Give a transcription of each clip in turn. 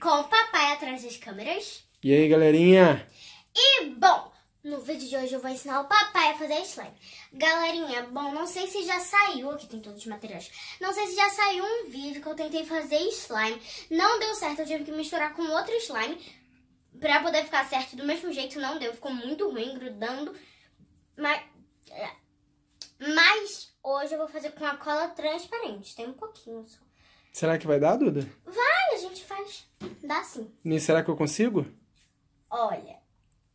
com o papai atrás das câmeras. E aí, galerinha? E, bom, no vídeo de hoje eu vou ensinar o papai a fazer slime. Galerinha, bom, não sei se já saiu, aqui tem todos os materiais, não sei se já saiu um vídeo que eu tentei fazer slime. Não deu certo, eu tive que misturar com outro slime pra poder ficar certo do mesmo jeito. Não deu, ficou muito ruim, grudando. Mas, é, mas hoje eu vou fazer com a cola transparente, tem um pouquinho só. Será que vai dar, Duda? Vai, a gente faz. Dá sim. E será que eu consigo? Olha,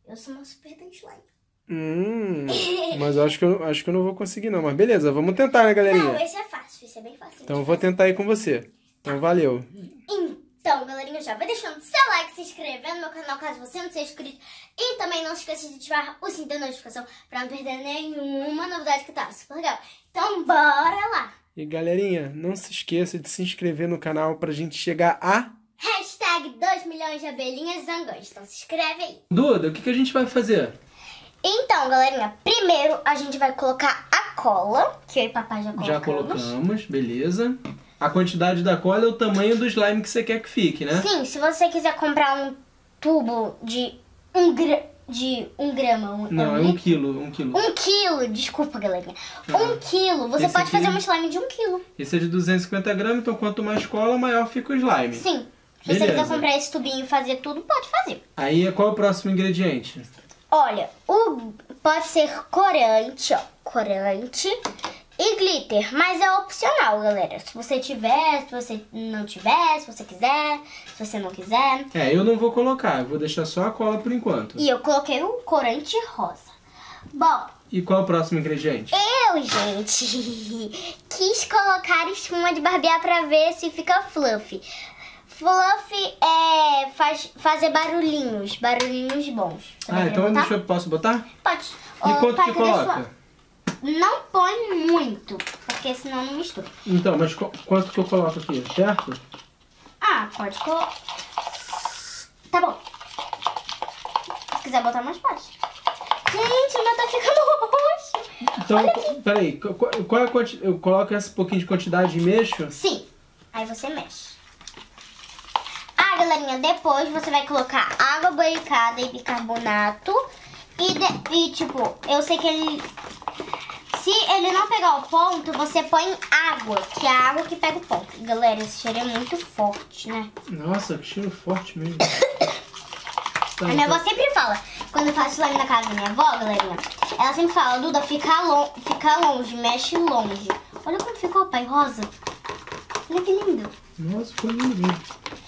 eu sou uma super da slime. Hum, mas eu acho que eu, acho que eu não vou conseguir não. Mas beleza, vamos tentar, né, Não, galerinha? esse é fácil, esse é bem fácil. Então eu vou tentar aí com você. Então valeu. Então, galerinha, já vai deixando seu like, se inscrevendo no meu canal caso você não seja inscrito. E também não esqueça de ativar o sininho da notificação pra não perder nenhuma novidade que tá super legal. Então, bora lá! E galerinha, não se esqueça de se inscrever no canal pra gente chegar a... Hashtag 2 milhões de abelhinhas zangões. Então se inscreve aí. Duda, o que, que a gente vai fazer? Então, galerinha, primeiro a gente vai colocar a cola, que eu e papai já colocamos. Já colocamos, beleza. A quantidade da cola é o tamanho do slime que você quer que fique, né? Sim, se você quiser comprar um tubo de um, gra... de um grama, um, Não, é um quilo, um quilo. Um quilo, desculpa, galerinha. Ah. Um quilo, você pode aqui- fazer um slime de um quilo. Esse é de 250 gramas, então quanto mais cola, maior fica o slime. Sim. Se você Beleza. quiser comprar esse tubinho e fazer tudo, pode fazer. Aí, qual é o próximo ingrediente? Olha, o pode ser corante, ó, corante e glitter, mas é opcional, galera. Se você tiver, se você não tiver, se você quiser, se você não quiser. É, eu não vou colocar, eu vou deixar só a cola por enquanto. E eu coloquei o corante rosa. Bom, E qual é o próximo ingrediente? eu, gente, quis colocar espuma de barbear pra ver se fica fluffy. Fluffy é faz, fazer barulhinhos, barulhinhos bons. Você Ah, então botar? deixa eu, posso botar? Pode. E Ô, quanto pai, que coloca? Não põe muito, porque senão não mistura. Então, mas qu- quanto que eu coloco aqui? Certo? Ah, pode colocar. Tá bom. Se quiser botar mais, pode. Gente, o meu tá ficando roxo. Então, peraí, qu- qu- qual é a quanti... Eu coloco esse pouquinho de quantidade e mexo? Sim. Aí você mexe. Ah, galerinha, depois você vai colocar água barricada e bicarbonato. E, de- e, tipo, eu sei que ele... Se ele não pegar o ponto, você põe água, que é a água que pega o ponto. Galera, esse cheiro é muito forte, né? Nossa, que cheiro forte mesmo. Tá, A minha então- avó sempre fala, quando eu faço slime na casa da minha avó, galerinha, ela sempre fala, Duda, fica, lon fica longe, mexe longe. Olha como ficou, pai, rosa. Olha que lindo. Nossa, ficou lindo.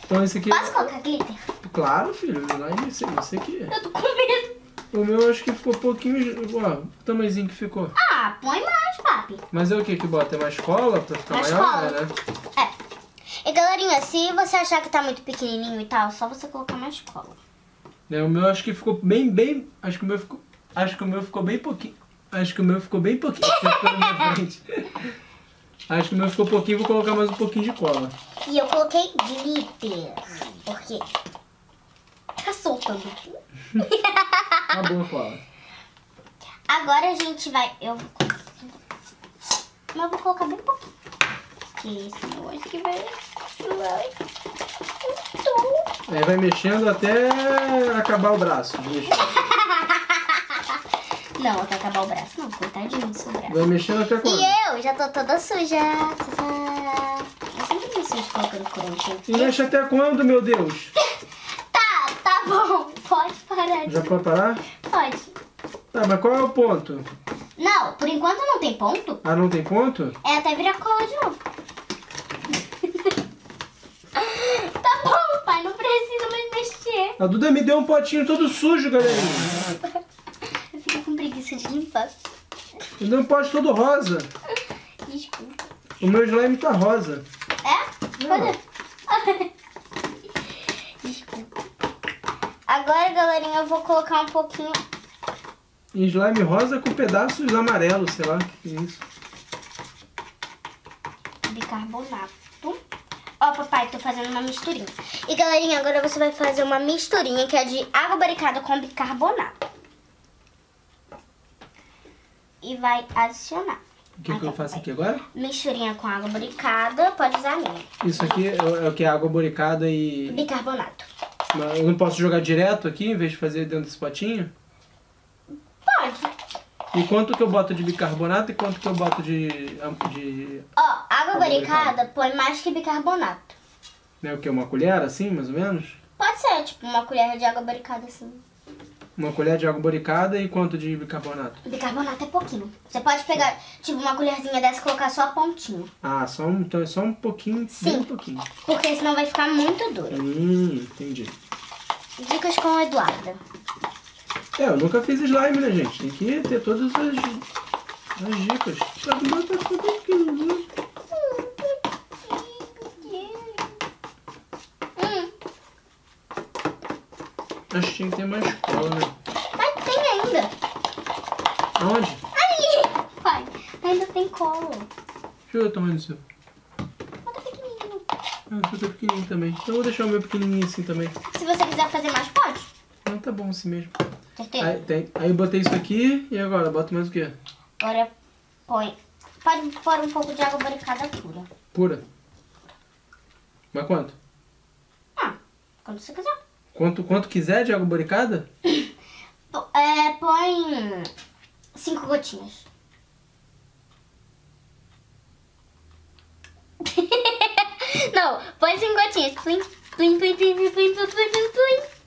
Então esse aqui... Posso colocar glitter? Claro, filho, lá é esse, esse aqui. Eu tô com medo. O meu acho que ficou pouquinho... Ó, o tamanhozinho que ficou. Ah, põe mais, papi. Mas é o que que bota? É mais cola pra ficar Mais maior, cola. né? É. E galerinha, se você achar que tá muito pequenininho e tal, só você colocar mais cola. É, o meu acho que ficou bem, bem... Acho que o meu ficou... Acho que o meu ficou bem pouquinho. Acho que o meu ficou bem pouquinho. Acho que o meu ficou pouquinho, vou colocar mais um pouquinho de cola. E eu coloquei glitter, porque tá soltando. Acabou a cola. Agora a gente vai... Eu vou colocar... Mas eu vou colocar bem pouquinho. Porque senão acho que vai... vai... Então... Aí vai mexendo até acabar o braço. Não, até acabar o braço. Não, coitadinho do seu braço. Vai mexendo até quando? E eu já tô toda suja. Eu sempre me sujo colocando corante. E mexe até quando, meu Deus? Tá, tá bom. Pode parar. de- Já pode parar? Pode. Tá, mas qual é o ponto? Não, por enquanto não tem ponto. Ah, não tem ponto? É até virar cola de novo. tá bom, pai. Não precisa mais mexer. A Duda me deu um potinho todo sujo, galerinha. Eu fico com preguiça de limpar. Me deu um pote todo rosa. Desculpa. O meu slime tá rosa. É? Não. Cadê? Desculpa. Agora, galerinha, eu vou colocar um pouquinho slime rosa com pedaços amarelos, sei lá. O que é isso? bicarbonato. Ó, papai, tô fazendo uma misturinha. E, galerinha, agora você vai fazer uma misturinha que é de água barricada com bicarbonato. E vai adicionar. O que, que eu faço aqui agora? Misturinha com água boricada, pode usar a minha. Isso aqui é, é o que? Água boricada e... Bicarbonato. Mas Eu não posso jogar direto aqui, em vez de fazer dentro desse potinho? E quanto que eu boto de bicarbonato e quanto que eu boto de... de Ó, água Água boricada põe mais que bicarbonato. né, o que? Uma colher, assim, mais ou menos? Pode ser, tipo, uma colher de água boricada assim. Uma colher de água boricada e quanto de bicarbonato? Bicarbonato é pouquinho. Você pode pegar, tipo, uma colherzinha dessa e colocar só a pontinha. Ah, só um, então é só um pouquinho, Sim. bem pouquinho. Porque senão vai ficar muito duro. Hum, entendi. Dicas com o Eduardo. É, eu nunca fiz slime, né, gente? Tem que ter todas as, as dicas. Tá, mas tá ficando pequeno, né? Acho que tinha que ter mais cola, né? mas tem ainda. Aonde? Ali! Pai, ainda tem cola. Deixa eu ver o tamanho do seu. Pequenininho. Ah, o seu tá pequenininho também. Então eu vou deixar o meu pequenininho assim também. Se você quiser fazer mais, pode. Não, tá bom assim mesmo. Certeza? Aí, tem, aí eu botei isso aqui e agora? Boto mais o quê? Agora põe. Pode pôr um pouco de água boricada pura. Pura. Mas quanto? Ah, quando você quiser. Quanto, quanto quiser de água boricada? P- É, põe cinco gotinhas. Não, põe cinco gotinhas. Plim, plim, plim, plim, plim, plim, plim, plim.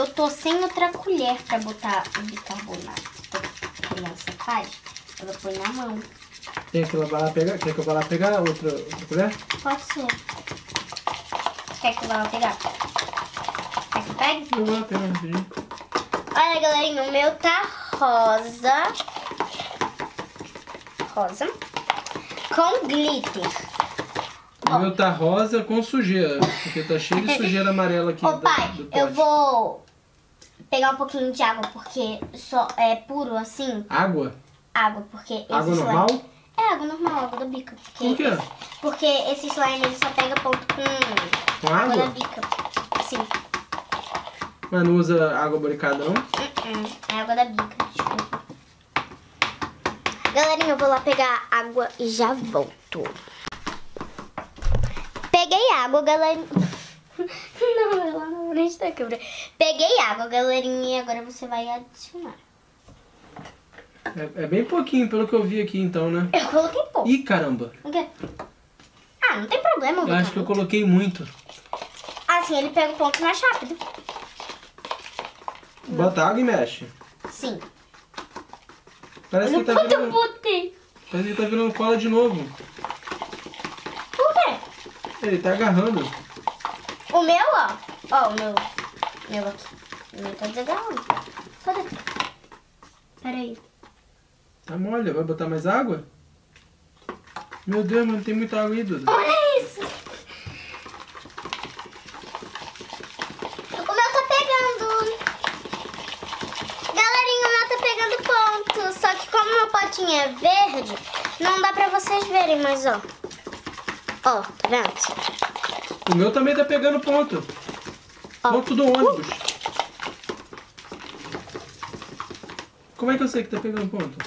Eu tô sem outra colher pra botar o bicarbonato. A criança faz. Eu vou pôr na mão. Quer que eu vá lá pegar? Quer que eu vá lá pegar outra, outra colher? Pode ser. Quer que eu vá lá pegar? Quer que eu pegue? Eu vou lá pegar rapidinho. Olha, galerinha, o meu tá rosa. Rosa. Com glitter. O meu tá rosa com sujeira, porque tá cheio de sujeira amarela aqui Ô, da- pai, eu vou pegar um pouquinho de água, porque só é puro assim. Água? Água, porque Água slime- normal? É, água normal, água da bica. Porque Por quê? esse- porque esse slime ele só pega ponto com, Com água? da bica. Sim. Mas não usa água boricada não? Uh-uh, É água da bica, desculpa. Galerinha, eu vou lá pegar água e já volto. Peguei água, galerinha. Não, é lá na frente da câmera. Peguei água, galerinha, e agora você vai adicionar. É, é bem pouquinho, pelo que eu vi aqui então, né? Eu coloquei pouco. Ih, caramba. O quê? Ah, não tem problema, Eu acho que eu coloquei muito. Assim ele pega o ponto mais rápido. Bota água e mexe. Sim. Parece que Olha tá eu virando, botei. parece que tá virando cola de novo. Por quê? Ele tá agarrando. O meu, ó. Ó, o meu. Meu aqui. O meu tá desagarrando. Cadê? Peraí. Tá mole, vai botar mais água? Meu Deus, mano, tem muita água aí, Duda. Olha isso. O meu tá pegando. Galerinha, o meu tá pegando ponto. Só que como meu potinho é verde, não dá pra vocês verem, mas ó. Ó, tá vendo? O meu também tá pegando ponto. Ó. Ponto do ônibus. Como é que eu sei que tá pegando ponto?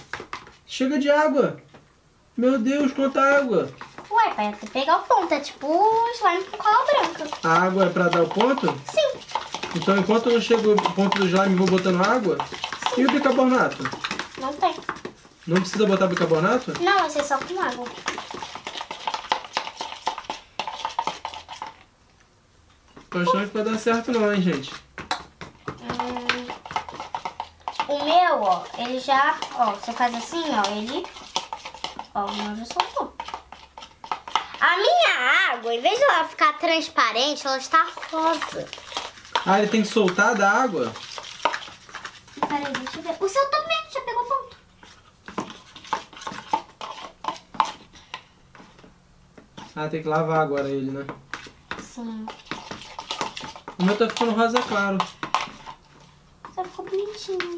Chega de água. Meu Deus, quanta água. Ué, pai, pegar o ponto. É tipo slime com cola branca. A água é pra dar o ponto? Sim. Então enquanto não chega o ponto do slime, eu vou botando água? E o bicarbonato? Não tem. Não precisa botar bicarbonato? Não, vai ser só com água. Tô achando que vai dar certo não, hein, gente. Hum, o meu, ó, ele já, ó, você faz assim, ó, ele, ó, o meu já soltou. A minha água, em vez de ela ficar transparente, ela está rosa. Ah, ele tem que soltar da água? Peraí, deixa eu ver. O seu também já pegou ponto. Ah, tem que lavar agora ele, né? Sim. O meu tá ficando rosa claro. Só ficou bonitinho.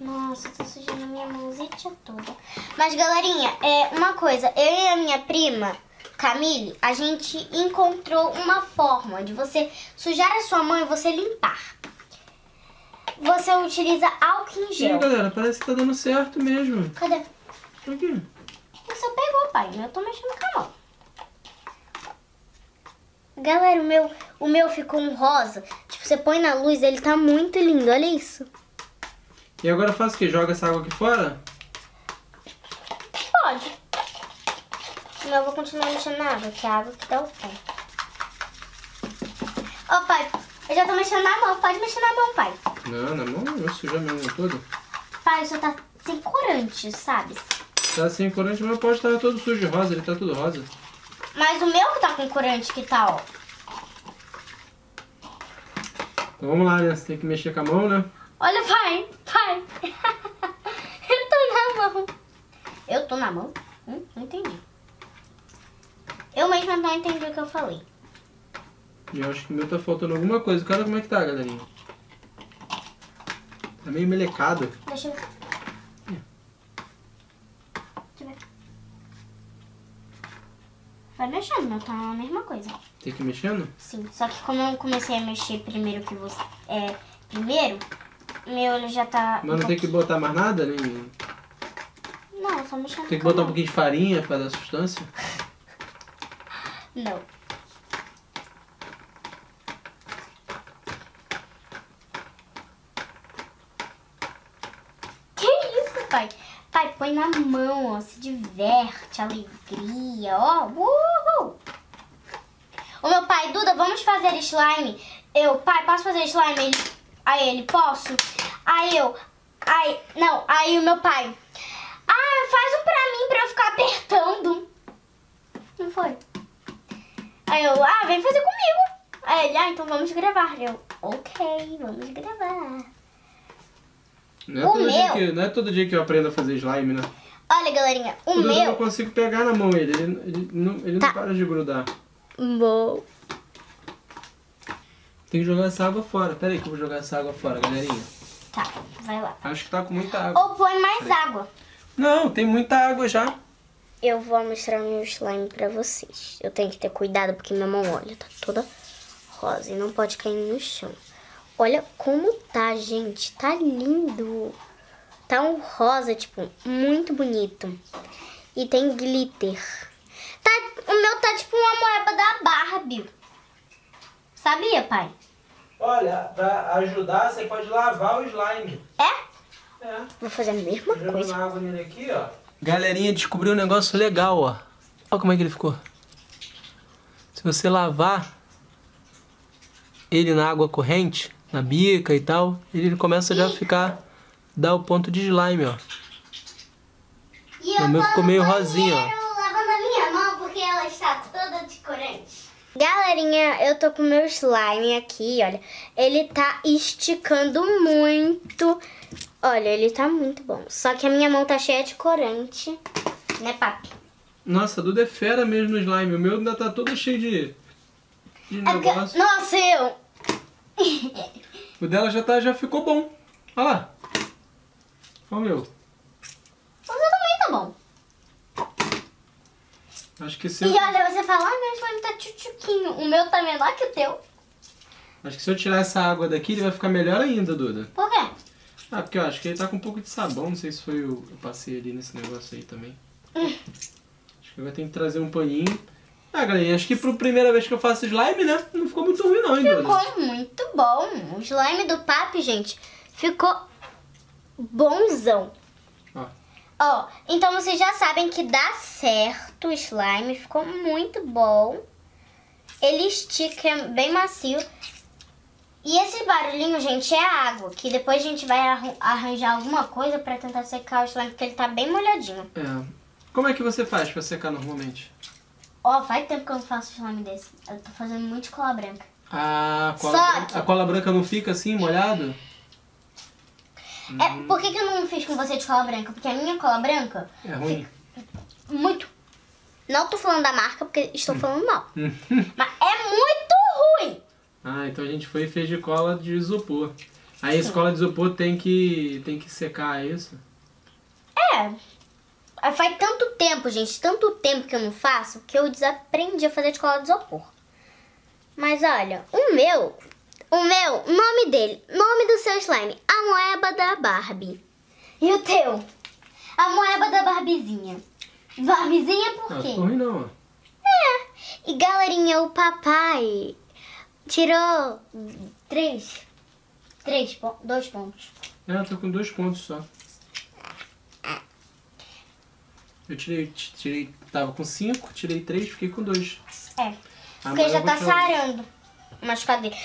Nossa, tá sujando a minha mãozinha toda. Mas, galerinha, é uma coisa. Eu e a minha prima, Camille, a gente encontrou uma forma de você sujar a sua mão e você limpar. você utiliza álcool em Ih, gel. galera, parece que tá dando certo mesmo. Cadê? Aqui. Você pegou, pai. Eu tô mexendo com a mão. Galera, o meu, o meu ficou um rosa. Tipo, você põe na luz, ele tá muito lindo. Olha isso. E agora faço o quê? Joga essa água aqui fora? Pode. Mas eu vou continuar mexendo na água, que é a água que dá o pé. Ó, pai, eu já tô mexendo na mão. Pode mexer na mão, pai. Não, na mão eu sujar minha mão toda. Pai, só tá sem corante, sabe? Tá sem corante, mas pode estar todo sujo de rosa, ele tá tudo rosa. Mas o meu que tá com corante que tá, ó. Então vamos lá, né? Você tem que mexer com a mão, né? Olha, pai, pai. eu tô na mão. Eu tô na mão? Hum, não entendi. Eu mesma não entendi o que eu falei. Eu acho que o meu tá faltando alguma coisa. Cara, como é que tá, galerinha? Tá meio melecado. Deixa eu ver. Deixa eu ver. Vai mexendo, não tá a mesma coisa. Tem que ir mexendo? Sim, só que como eu comecei a mexer primeiro que você. É. Primeiro, meu olho já tá. Mas não tem que botar mais nada? Nem... Não, só mexendo Tem que botar um pouquinho de farinha pra dar sustância? Não. Que isso, pai? Pai, põe na mão, ó. Se diverte, alegria, ó. Uhul! Ô meu pai, Duda, vamos fazer slime. Eu, pai, posso fazer slime? Ele, aí ele, posso? Aí eu, aí, não, aí o meu pai. Ah, faz um pra mim pra eu ficar apertando. Não foi? Aí eu, ah, vem fazer comigo. Aí ele, ah, então vamos gravar. Eu, ok, vamos gravar. Não é, O todo dia meu- que, não é todo dia que eu aprendo a fazer slime, né? Olha, galerinha, o Dudu eu não meu. consigo pegar na mão ele. Ele, ele não, ele Tá. não para de grudar. Bom. Tem que jogar essa água fora. Pera aí que eu vou jogar essa água fora, galerinha. Tá, vai lá. Acho que tá com muita água. Ou põe mais água. Não, tem muita água já. Eu vou mostrar meu slime pra vocês. Eu tenho que ter cuidado porque minha mão, olha, tá toda rosa e não pode cair no chão. Olha como tá, gente. Tá lindo. Tá um rosa, tipo, muito bonito. E tem glitter. Tá, o meu tá tipo uma moeba da Barbie. Sabia, pai? Olha, pra ajudar, você pode lavar o slime. É? É. Vou fazer a mesma Jogando coisa. água nele aqui, ó. Galerinha descobriu um negócio legal, ó. Olha como é que ele ficou. Se você lavar ele na água corrente, na bica e tal, ele começa já a ficar, dar o ponto de slime, ó. E O meu ficou meio rosinha, ó. Galerinha, eu tô com meu slime aqui, olha. Ele tá esticando muito. Olha, ele tá muito bom. Só que a minha mão tá cheia de corante. Né, papi? Nossa, a Duda é fera mesmo no slime. O meu ainda tá todo cheio de, de É porque... Nossa, eu... O dela já, tá, já ficou bom. Olha lá. Olha o meu. O seu também tá bom. Acho que se E olha, você fala, ah, meu slime tá tchutchuquinho. O meu tá menor que o teu. acho que se eu tirar essa água daqui, ele vai ficar melhor ainda, Duda. Por quê? Ah, porque eu acho que ele tá com um pouco de sabão. Não sei se foi o eu passei ali nesse negócio aí também. Acho que vai ter que trazer um paninho. Ah, galerinha, acho que por primeira vez que eu faço slime, né? Não ficou muito ruim não, hein, Duda? Ficou muito bom. O slime do papi, gente, ficou bonzão. Ó, Ó, então vocês já sabem que dá certo o slime, ficou muito bom. Ele estica é bem macio. E esse barulhinho, gente, é água, que depois a gente vai arran- arranjar alguma coisa pra tentar secar o slime, porque ele tá bem molhadinho. é. Como é que você faz pra secar normalmente? Ó, faz tempo que eu não faço slime desse. Eu tô fazendo muito de cola branca. A cola, Só branca, que- a cola branca não fica assim, molhado? É, por que, que eu não fiz com você de cola branca? Porque a minha cola branca, É ruim? muito. Não tô falando da marca, porque estou falando mal. Hum. Mas é muito ruim. ah, então a gente foi e fez de cola de isopor. Aí essa cola de isopor tem que, tem que secar isso? É. Ah, Faz tanto tempo, gente, tanto tempo que eu não faço, que eu desaprendi a fazer de cola de isopor. Mas olha, o meu, O meu, nome dele, nome do seu slime, a moeba da Barbie. E o teu? A moeba da Barbizinha. Barbizinha por Ah, quê? não, ó. É. E galerinha, o papai tirou três. Três, dois pontos. É, eu tô com dois pontos só. Eu tirei, tirei, tava com cinco, tirei três, fiquei com dois. É. Porque mas já tá sarando. Machucado dele.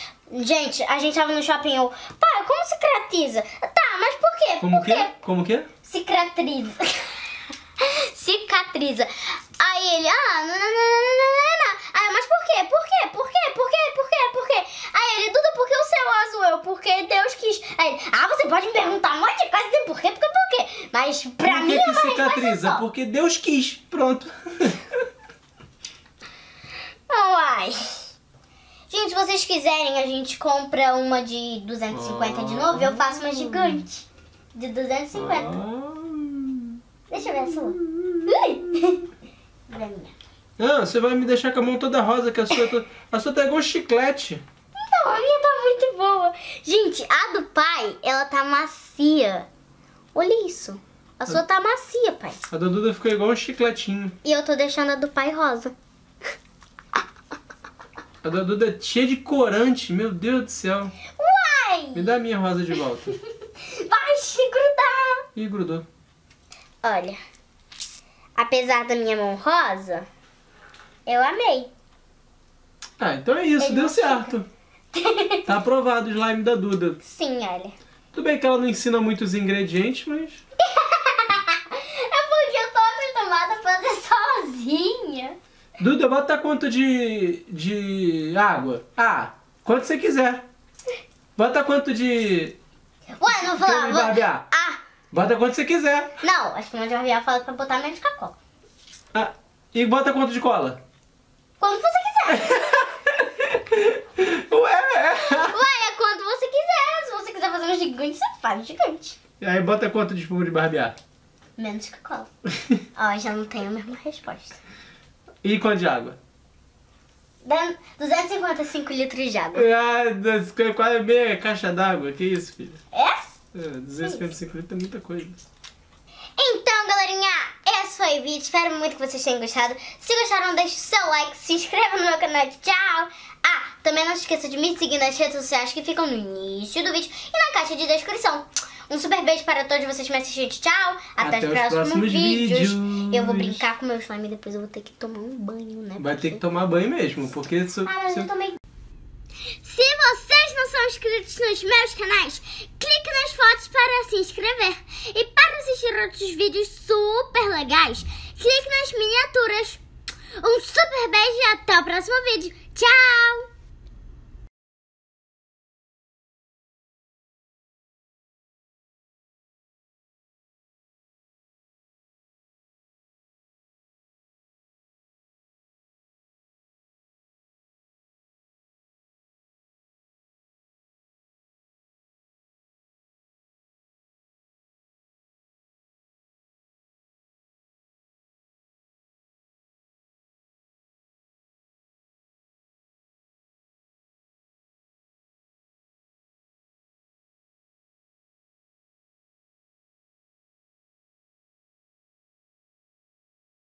Gente, a gente tava no shopping eu. Pai, como cicatriza? Tá, mas por quê? Como por que? quê? Como que? Cicatriza. Cicatriza. Aí ele, ah, não, não, não, não, não, não, não. Aí, eu, mas por quê? Por quê? Por quê? Por quê? Por quê? Por quê? Aí ele, Duda, por que o céu é azul? Eu, porque Deus quis. Aí ele, ah, você pode me perguntar um monte de coisa, tem por quê, por quê, por quê? Mas pra Por mim que, é que uma resposta cicatriza? Porque Deus quis. Pronto. Ai. Gente, se vocês quiserem, a gente compra uma de 250 de novo eu faço uma gigante. De 250. Ah. Deixa eu ver a sua. Ui. Minha. Ah, você vai me deixar com a mão toda rosa, que a sua, tá- a sua tá igual um chiclete. Então, a minha tá muito boa. Gente, a do pai, ela tá macia. Olha isso. A sua tá macia, pai. A da Duda ficou igual um chicletinho. E eu tô deixando a do pai rosa. A da Duda é cheia de corante, meu Deus do céu. Uai! Me dá a minha rosa de volta. Vai se grudar. Ih, grudou. Olha, apesar da minha mão rosa, eu amei. Ah, então é isso, Ele deu certo. Tá aprovado o slime da Duda. Sim, olha. Tudo bem que ela não ensina muitos ingredientes, mas. É porque eu tô acostumada a fazer sozinha. Duda, bota quanto de. de água? Ah, quanto você quiser. Bota quanto de. Ué, não Creme falava. de barbear. Ah, Bota quanto você quiser. não, acho que o meu barbear fala pra botar menos cacau. Ah, e bota quanto de cola? Quando você quiser. Ué! Ué, é quando você quiser. Se você quiser fazer um gigante, você faz um gigante. E aí bota quanto de espuma de barbear? Menos cacau. Ó, já não tenho a mesma resposta. E quanto de água? Dan- 255 litros de água. Ah, quase meia caixa d'água. Que isso, filho? É? É, 255 litros é muita coisa. Então, galerinha, esse foi o vídeo. Espero muito que vocês tenham gostado. Se gostaram, deixe o seu like, se inscreva no meu canal. Tchau! Também não se esqueça de me seguir nas redes sociais que ficam no início do vídeo e na caixa de descrição. Um super beijo para todos vocês que me assistiram. Tchau! Até, Até os os próximos, próximos vídeos. vídeos. Eu vou brincar com meu slime e depois eu vou ter que tomar um banho, né? Vai ter que tomar banho mesmo, porque isso. Ah, mas eu tomei. Se vocês não são inscritos nos meus canais, clique nas fotos para se inscrever. E para assistir outros vídeos super legais, clique nas miniaturas. Um super beijo e até o próximo vídeo. Tchau!